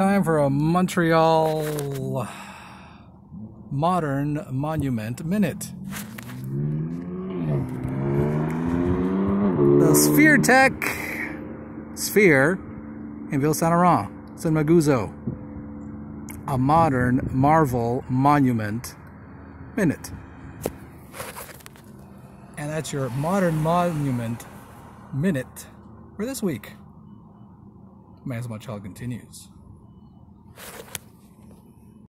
Time for a Montreal Modern Monument Minute. The Spheretech Sphere in Ville Saint Laurent, Cinema Guzzo. A modern Marvel Monument Minute. And that's your Modern Monument Minute for this week. May as Hell continues.